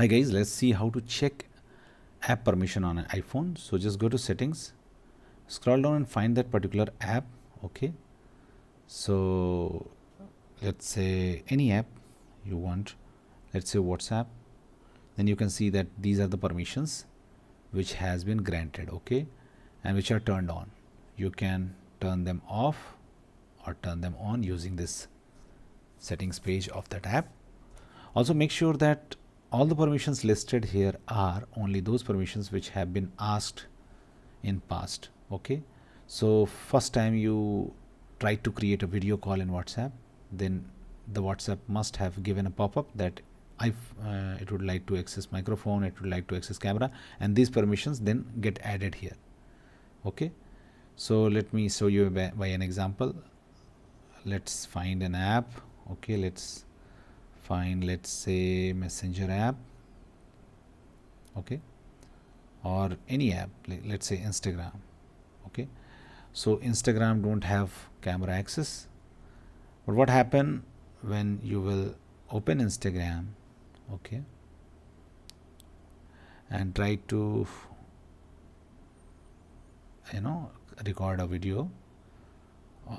Hi guys, let's see how to check app permission on an iPhone. So just go to settings, scroll down and find that particular app. Okay. So let's say any app you want, let's say WhatsApp. Then you can see that these are the permissions which has been granted. Okay. And which are turned on. You can turn them off or turn them on using this settings page of that app. Also make sure that all the permissions listed here are only those permissions which have been asked in past okay? So first time you try to create a video call in whatsapp then the whatsapp must have given a pop-up that I uh, it would like to access microphone it would like to access camera and these permissions then get added here okay? So let me show you by, by an example. Let's find an app okay? Let's find let's say messenger app okay or any app let's say instagram okay. So instagram don't have camera access but what happen when you will open instagram okay and try to you know record a video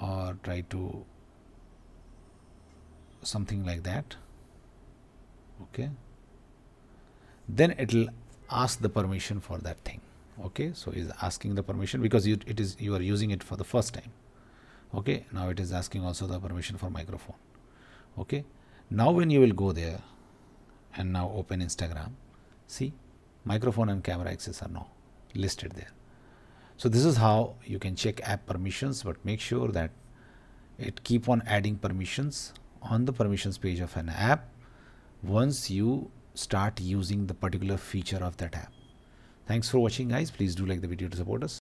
or try to something like that okay. Then it will ask the permission for that thing. Okay. So is asking the permission because you, it is you are using it for the first time. Okay. Now it is asking also the permission for microphone. Okay. Now when you will go there and now open instagram see microphone and camera access are now listed there. So this is how you can check app permissions but make sure that it keep on adding permissions on the permissions page of an app once you start using the particular feature of that app. Thanks for watching guys. Please do like the video to support us.